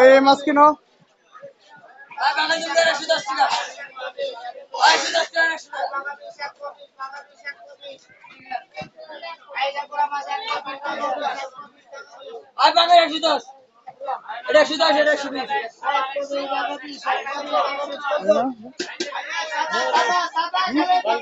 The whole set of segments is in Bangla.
এই মাছ কিনো। একশো দশ এটা একশো দশ এটা একশো বিশ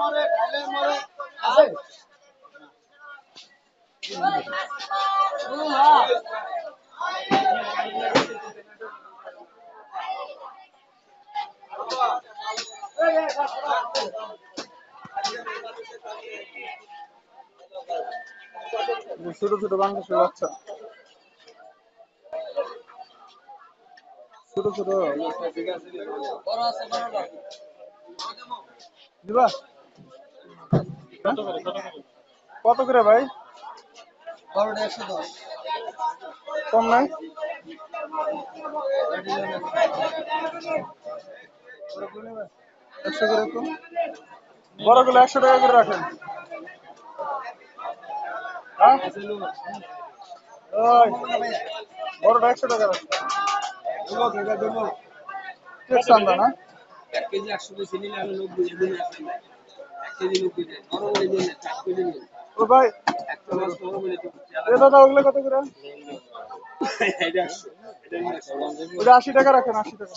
বাংলা একশো ছোট ছোট বাংলাদেশের বাচ্চা ছোট ছোট। দিবা? কত করে ভাই? বড়টা একশো দশ কম নাই? একশো করে কম? বড়গুলো একশো টাকা করে রাখেন। হ্যাঁ? বড়টা একশো টাকা রাখেন। না এক কেজি একশো বেশি নিলে আমি নব্বই এক কেজি নব্বই দেয় বড় বলে চার ও ভাই দাদা ওগুলো কত করে? আশি টাকা রাখেন আশি টাকা।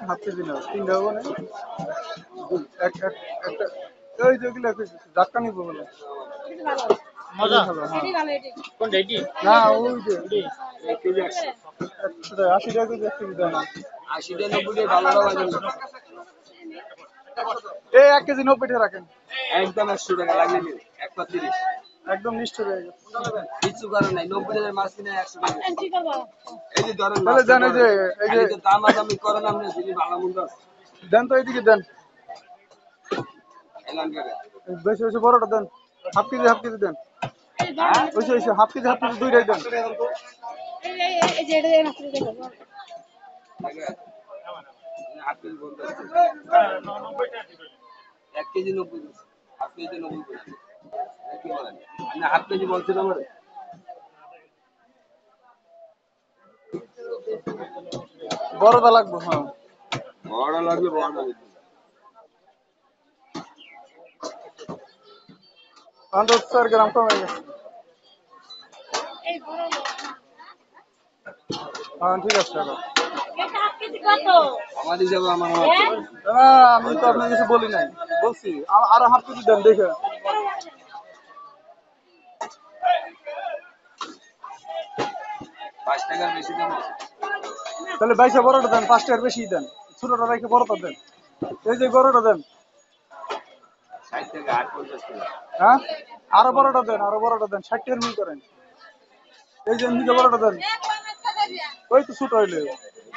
হাফ কেজি না তিনটা হবে না এক এক একটা না ওই আশি টাকা না এই এক কেজি নব্বই টাকা রাখেন। একদম একশো টাকা লাগলে তিরিশ। একদম নিষ্ঠুর হয়ে গেছে। কিছু করার নাই নব্বই টাকার মাছ কিনে একশো টাকা। এই যে ধরেন তাহলে জানে যে এই যে দামাদামি করেন আপনি যিনি ভালো মন্দ দেন তো এইদিকে দেন। বেশি বেশি বড়টা দেন। হাফ কেজি হাফ কেজি দেন। ওইসে ওইসে হাফ কেজি হাফ কেজি দুইটাই দেন। কাকা, হাফ কেজি এক কেজি নব্বই হাফ কেজি নব্বই কি বলেন? আপনি হাফ কেজি বলছেন আমার বড়টা লাগবে হ্যাঁ। বড় লাগবে বড় লাগবে। আন্দাজ চার গ্রাম কমে গেছে। হ্যাঁ ঠিক আছে আমাদের যাব আমার আমার আমি তো আপনার কিছু বলি নাই। বলছি আরও হাফ কেজি দেন দেখে পাঁচ টাকার বেশি তাহলে বাইশে বড়টা দেন পাঁচটার বেশি দেন। ছোটটা রেখে বড়টা দেন। এই যে বড়টা দেন। ষাট হ্যাঁ? আরও বড়টা দেন আরও বড়টা দেন ষাটটার মিল করেন। এই যে এমনিকে বড়টা দেন। ওই তো ছোট হইলে।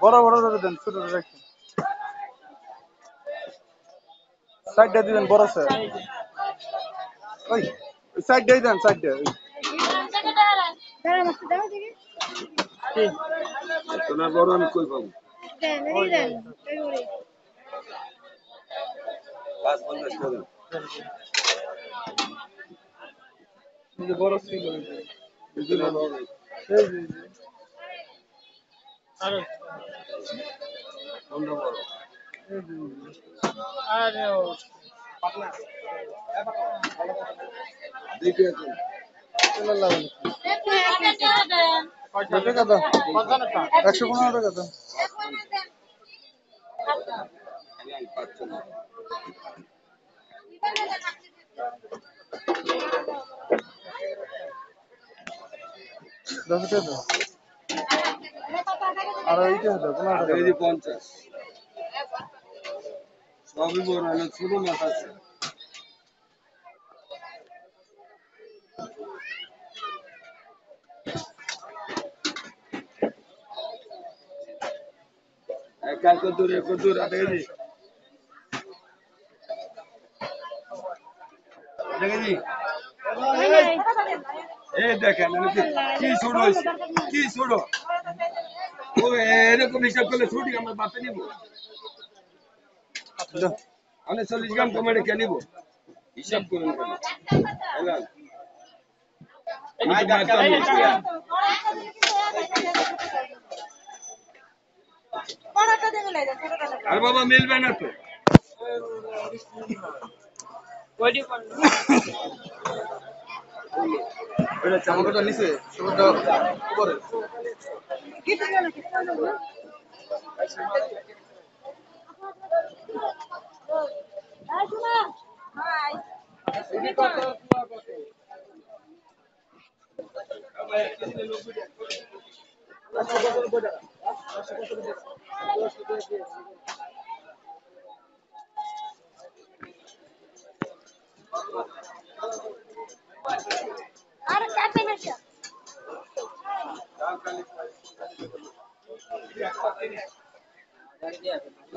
বড় বড় বড়টা দেন ছোটটা রেখে সাইডটা দিবেন বড় স্যার। ওই সাইডটাই দেন সাইডটা তোমার বড় আমি কই পাবো? বড় ছিল একশো পনেরো টাকা না দশ টাকা। কেজি পঞ্চাশ। সবই বড় হলো ছোট মাছ আছে। একা কত দূর কত দূর আধা কেজি। আধা কেজি। এই দেখেন কি- কি ছোট হয়েছে? কি ছোট? ও এরকম হিসাব করলে ছুটি আমরা বাপে নিব। আমি চল্লিশ গ্রাম কমারে কে নিব। হিসাব করুন আর বাবা মিলবে না তো। চামড়াটা নিচে শুরুটা উপরে। আর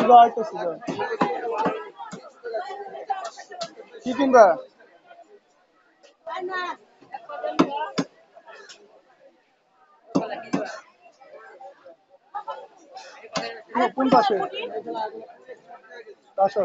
সিগার তো সিগার কি কিনবা কোন পাশে আসো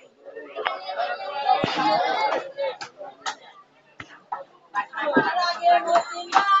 Thank you.